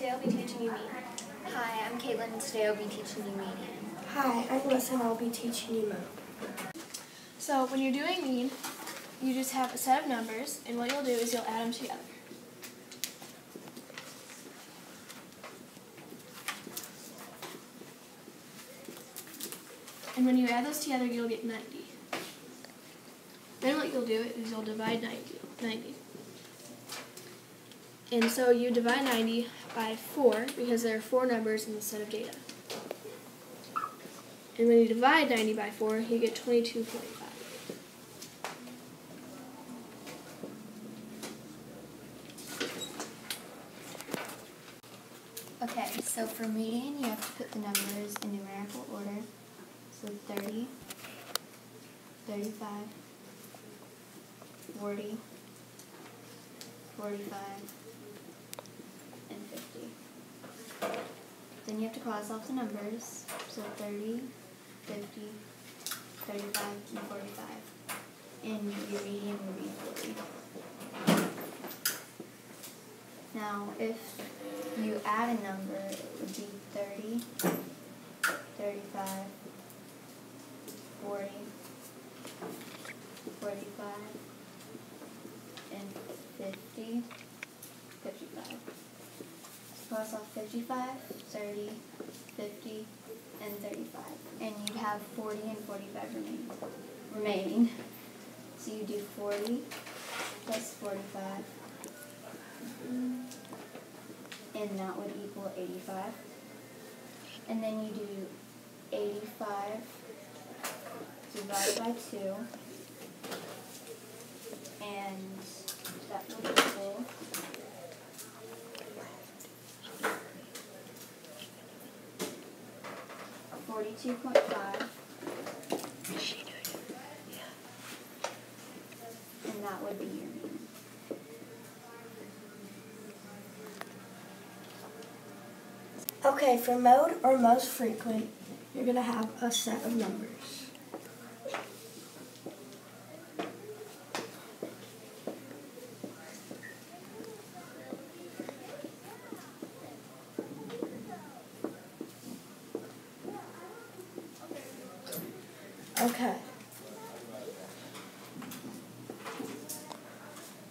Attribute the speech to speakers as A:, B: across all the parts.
A: today I'll be teaching you mean.
B: Hi, I'm Kaitlyn, and today I'll be teaching you median.
C: Hi, I'm Alyssa, and I'll be teaching you mode.
A: So when you're doing mean, you just have a set of numbers, and what you'll do is you'll add them together. And when you add those together, you'll get 90. Then what you'll do is you'll divide 90. 90. And so you divide 90 by 4 because there are four numbers in the set of data. And when you divide 90 by 4, you get 22.5.
B: Okay, so for median, you have to put the numbers in numerical order. So 30, 35, 40, 45, and 50. Then you have to cross off the numbers. So 30, 50, 35, and 45. And your median will be 40. Now, if you add a number, it would be 30, 35, 40, 45, and 50, 55. Cross off 55, 30, 50, and 35. And you'd have 40 and 45 remaining. remaining. So you do 40 plus 45 and that would equal 85. And then you do 85 divided by 2, and that would equal Forty-two point five. And that would be your mean.
C: Okay, for mode or most frequent, you're going to have a set of numbers. Okay.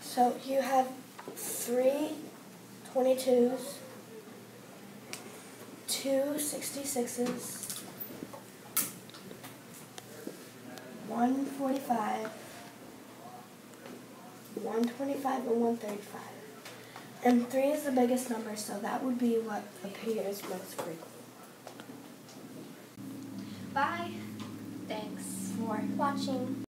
C: So you have three 22s, two 66s, one 45, one 25, and 135. And three is the biggest number, so that would be what appears most frequently.
A: Bye.
C: Watching.